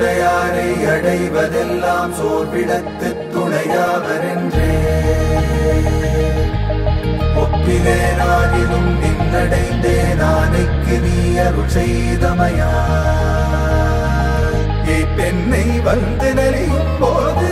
உடையாரை அடைவதெல்லாம் சோர்விடத்து துணையாவரென்றே ஒப்பிலேனாகிலும் நின்றடைந்தே நானைக்கு நீ அருள் செய்தமையா. பெண்ணை வந்து நலியும் போது